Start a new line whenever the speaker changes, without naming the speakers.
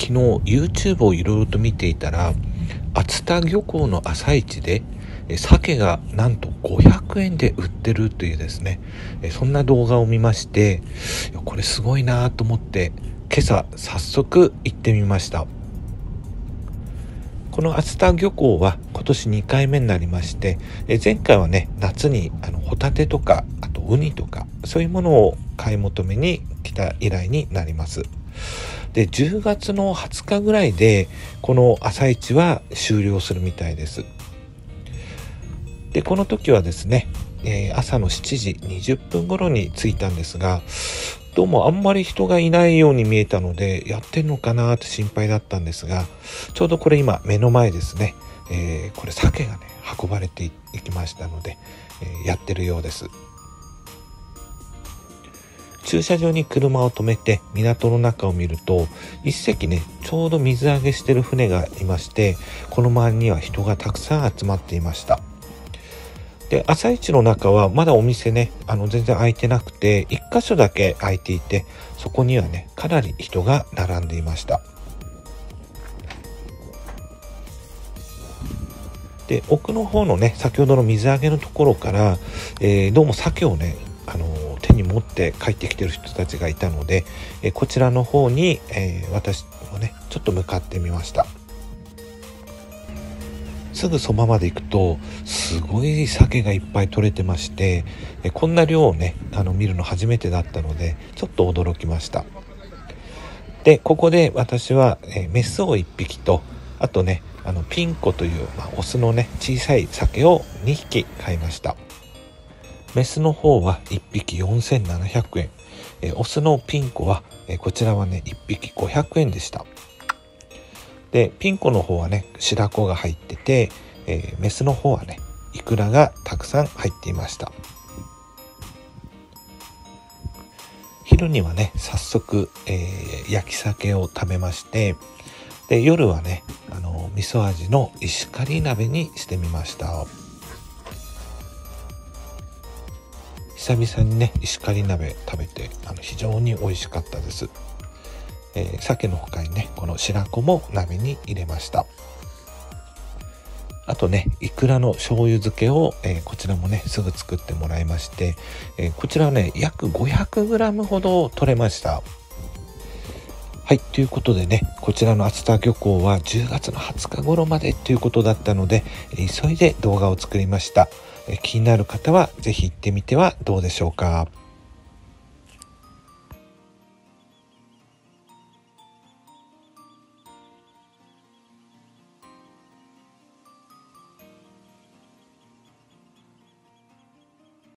昨日 YouTube をいろいろと見ていたら熱田漁港の朝市で鮭がなんと500円で売ってるというですねそんな動画を見ましてこれすごいなと思って今朝早速行ってみました。この熱田漁港は今年2回目になりまして前回はね夏にあのホタテとかあとウニとかそういうものを買い求めに来た依頼になりますで10月の20日ぐらいでこの朝市は終了するみたいです。でこの時はですね、えー、朝の7時20分頃に着いたんですがどうもあんまり人がいないように見えたのでやってんのかなって心配だったんですがちょうどこれ今目の前ですね、えー、これ鮭がね運ばれていきましたので、えー、やってるようです。駐車場に車を止めて港の中を見ると一隻ねちょうど水揚げしてる船がいましてこの周りには人がたくさん集まっていました。で朝市の中はまだお店ねあの全然開いてなくて1箇所だけ開いていてそこにはねかなり人が並んでいました。で奥の方のね先ほどの水揚げのところから、えー、どうも鮭をねあの手に持って帰ってきてる人たちがいたので、えこちらの方に、えー、私もねちょっと向かってみました。すぐそばまで行くとすごい鮭がいっぱい取れてましてえこんな量をねあの見るの初めてだったのでちょっと驚きました。でここで私は、えメスを1匹とあとねあのピンコという、まあ、オスのね小さい鮭を2匹買いました。メスの方は1匹4700円、えオスのピンコは、えこちらはね1匹500円でした。でピンコの方はね白子が入ってて、え、メスの方はねイクラがたくさん入っていました。昼にはね早速、えー、焼き鮭を食べましてで夜はねあの味噌味の石狩鍋にしてみました。久々にね石狩鍋食べてあの非常に美味しかったです、えー、鮭の他にねこの白子も鍋に入れました。あとねいくらの醤油漬けを、えー、こちらもねすぐ作ってもらいまして、えー、こちらはね約 500g ほど取れました。はい、ということでね、こちらの熱田漁港は10月の20日頃までということだったので、急いで動画を作りました。気になる方は是非行ってみてはどうでしょうか。